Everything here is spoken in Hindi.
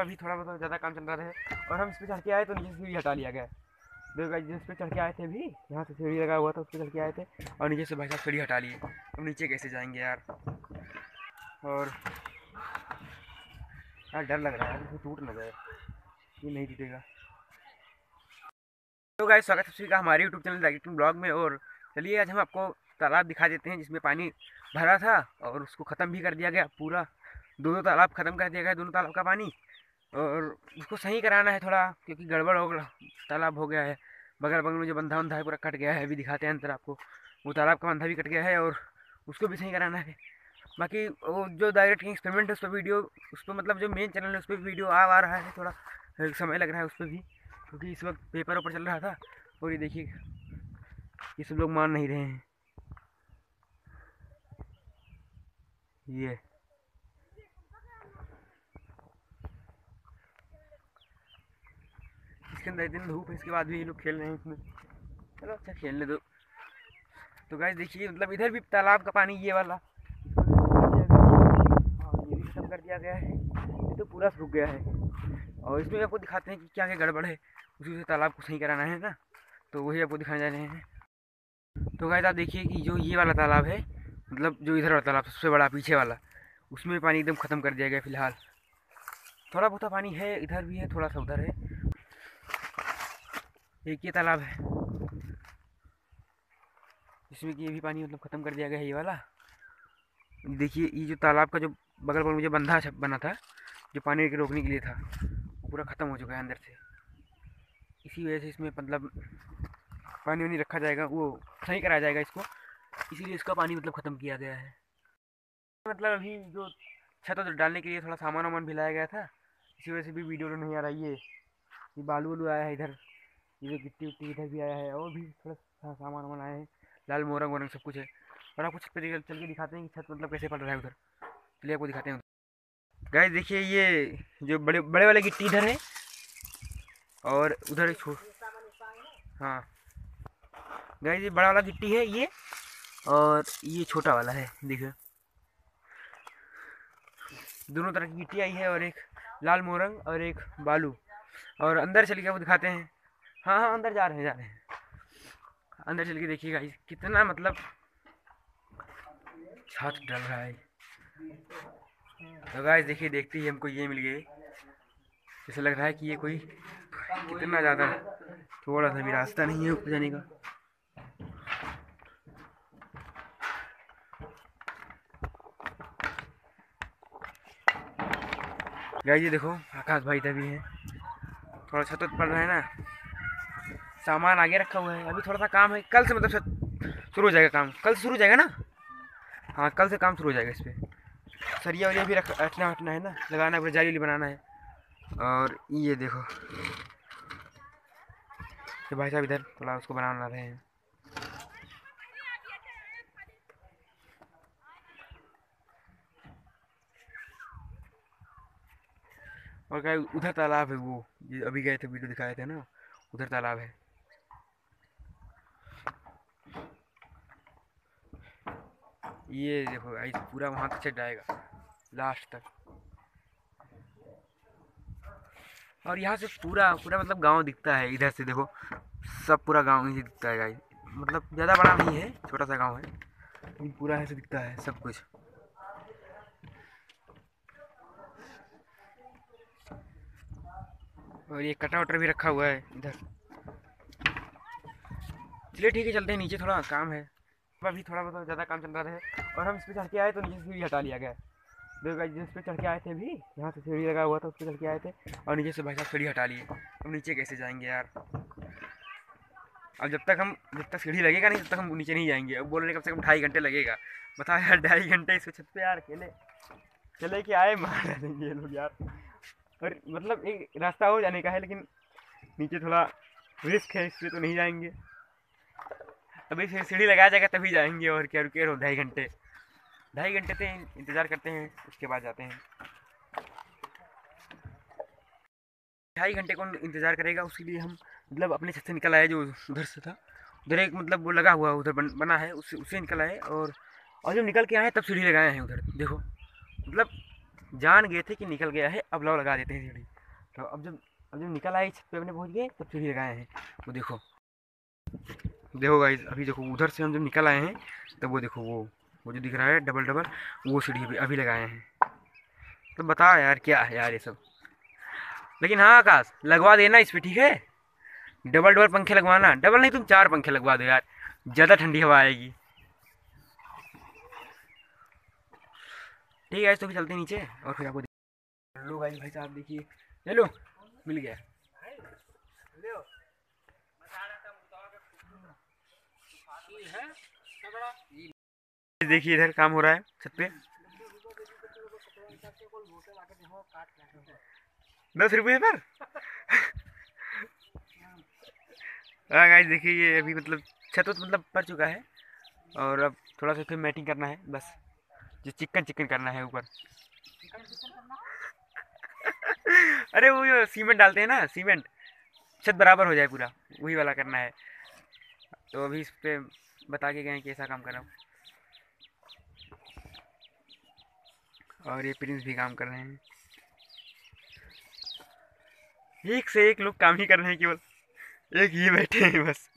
पर भी थोड़ा बहुत ज़्यादा काम चल रहा है और हम इस पर चढ़ के आए तो नीचे से सीढ़ी हटा लिया गया। देखो जिस पे चढ़ के आए थे भी, यहाँ से सीढ़ी लगा हुआ था, उस पर चढ़ के आए थे और नीचे से भाई साहब सीढ़ी हटा लिए। अब नीचे कैसे जाएँगे यार? और यार डर लग रहा है इसमें टूट ना जाए ये नहीं टूटेगा। तो गाइस स्वागत है सभी का हमारे यूट्यूब चैनल डायरेक्टिंग ब्लॉग में और चलिए आज हम आपको तालाब दिखा देते हैं जिसमें पानी भरा था और उसको ख़त्म भी कर दिया गया पूरा। दोनों तालाब ख़त्म कर दिया गया, दोनों तालाब का पानी। और उसको सही कराना है थोड़ा, क्योंकि गड़बड़ हो गया, तालाब हो गया है। बगल बगल में जो बंधा बंधा है पूरा कट गया है, अभी दिखाते हैं अंतर आपको। वो तालाब का बंधा भी कट गया है और उसको भी सही कराना है। बाकी वो जो डायरेक्ट एक्सपेरिमेंट है, उस पर वीडियो उस पर मतलब जो मेन चैनल है, उस पर वीडियो आ आ रहा है, थोड़ा समय लग रहा है उस पर भी, क्योंकि इस वक्त पेपर ऊपर चल रहा था, और ये देखिए, ये सब लोग मान नहीं रहे हैं। ये इसके अंदर इतनी धूप है इसके बाद भी ये लोग खेल रहे हैं इसमें। चलो अच्छा खेलने दो तो। गाइस देखिए मतलब इधर भी तालाब का पानी ये वाला। हाँ, ये भी खत्म कर दिया गया है। ये तो पूरा सूख गया है। और इसमें आपको दिखाते हैं कि क्या क्या गड़बड़ है। उसी से तालाब को सही कराना है ना तो वही आपको दिखाने जा रहे हैं। तो गाइस आप देखिए कि जो ये वाला तालाब है मतलब जो इधर वाला तालाब सबसे बड़ा पीछे वाला उसमें पानी एकदम ख़त्म कर दिया गया फ़िलहाल। थोड़ा बहुत पानी है इधर भी है थोड़ा सा उधर है। एक ये तालाब है। इसमें कि ये भी पानी मतलब ख़त्म कर दिया गया है ये वाला। देखिए, ये जो तालाब का जो बगल बगल में जो बंधा बना था, जो पानी के रोकने के लिए था, वो पूरा ख़त्म हो चुका है अंदर से। इसी वजह से इसमें मतलब पानी वानी रखा जाएगा, वो सही कराया जाएगा इसको। इसीलिए इसका पानी मतलब ख़त्म किया गया है। मतलब अभी जो छत तो डालने के लिए थोड़ा सामान वामान भी लाया गया था, इसी वजह से भी वीडियो नहीं आ रहा। ये बालू वालू आया है इधर। ये जो गिट्टी उट्टी इधर भी आया है, और भी थोड़ा सामान वामान आया है। लाल मोरंग वोरंग सब कुछ है। और आपको छत पर चल के दिखाते हैं कि छत मतलब कैसे पड़ रहा है उधर। चलिए आपको दिखाते हैं गाइस देखिए ये जो बड़े बड़े वाले गिट्टी इधर है, और उधर छो हाँ। गाय बड़ा वाला गिट्टी है ये, और ये छोटा वाला है, देखिए। दोनों तरह की गिट्टी आई है, और एक लाल मोरंग और एक बालू। और अंदर चल के वो दिखाते हैं। हाँ हाँ अंदर जा रहे हैं, जा रहे हैं। अंदर चल के देखिए गाइस कितना मतलब छत डल रहा है। तो गाइस देखिए, देखते ही हमको ये मिल गए। जैसे लग रहा है कि ये कोई कितना ज़्यादा थोड़ा सा भी रास्ता नहीं है ऊपर जाने का। गाइस ये देखो, आकाश भाई तभी है। थोड़ा छत पड़ रहा है ना। सामान आगे रखा हुआ है। अभी थोड़ा सा काम है। कल से मतलब शुरू हो जाएगा काम। कल से शुरू हो जाएगा ना? हाँ कल से काम शुरू हो जाएगा इस पर सरिया वरिया भी रख, रखना रखना है ना? लगाना है, जाली वाली बनाना है। और ये देखो। ये भाई साहब इधर थोड़ा उसको बना रहे हैं। और क्या उधर तालाब है वो। ये अभी गए थे, वीडियो दिखाए थे ना? उधर तालाब है। ये देखो गाइस पूरा वहाँ तक चढ़ जाएगा लास्ट तक। और यहाँ से पूरा पूरा मतलब गाँव दिखता है, इधर से देखो, सब पूरा गाँव ही दिखता है गाइस मतलब ज़्यादा बड़ा नहीं है, छोटा सा गाँव है, लेकिन पूरा ऐसे दिखता है, सब कुछ। और ये कटा वटर भी रखा हुआ है, इधर। चलिए ठीक है, चलते हैं नीचे, थोड़ा काम है। अभी थोड़ा बहुत ज़्यादा काम चल रहा है और हम इस पर चढ़ के आए तो नीचे से सीढ़ी हटा लिया गया देखो जिस पे चढ़ के आए थे अभी, यहाँ से सीढ़ी लगा हुआ था, उस पर चढ़ के आए थे और नीचे से भाई साहब सीढ़ी हटा लिए। अब नीचे कैसे जाएँगे यार? अब जब तक हम, जब तक सीढ़ी लगेगा नहीं, तब तक हम नीचे नहीं जाएँगे। अब बोल रहे कम से कम ढाई घंटे लगेगा। बताओ यार, ढाई घंटे इस छत पे यार अकेले। चले के आए, मार देंगे ये लोग यार। और मतलब एक रास्ता हो जाने का है, लेकिन नीचे थोड़ा रिस्क है इसलिए तो नहीं जाएँगे। अभी सीढ़ी लगाया जाएगा तभी जाएँगे और क्या रुके रहो ढाई घंटे। ढाई घंटे से इंतज़ार करते हैं उसके बाद जाते हैं। ढाई घंटे कौन इंतज़ार करेगा उसके लिए हम मतलब अपने छत से निकल आए जो उधर से था। उधर एक मतलब वो लगा हुआ उधर बन, बना है उससे उससे निकल आए और और जब निकल के आए तब सीढ़ी लगाए हैं उधर देखो। मतलब जान गए थे कि निकल गया है अब लौ लगा देते हैं सीढ़ी। तो अब जब अब जब निकल आए छत पे अपने पहुँच गए तब सीढ़ी लगाए हैं वो देखो। देखो गाइस अभी देखो उधर से हम जब निकल आए हैं, तब वो देखो वो वो जो दिख रहा है डबल डबल वो सीढ़ी अभी अभी लगाए हैं। तो बता यार, क्या है यार ये सब? लेकिन हाँ आकाश, लगवा देना इस पर ठीक है? डबल डबल पंखे लगवाना। डबल नहीं, तुम चार पंखे लगवा दो यार। ज़्यादा ठंडी हवा आएगी। ठीक है तो फिर चलते नीचे, और फिर आपको लो भाई भाई साहब, देखिए। चलो, मिल गया। देखिए इधर काम हो रहा है, छत पे। दस रुपये पर? हाँ गाइस देखिए, ये अभी मतलब छत मतलब पड़ चुका है और अब थोड़ा सा फिर मैटिंग करना है, बस। जो चिकन चिकन करना है ऊपर। अरे, वो सीमेंट डालते हैं ना सीमेंट छत बराबर हो जाए पूरा, वही वाला करना है। तो अभी इस पर बता के गए हैं कि ऐसा काम करा और ये प्रिंस भी काम कर रहे हैं। एक से एक लोग काम ही कर रहे हैं केवल। एक ही बैठे हैं बस।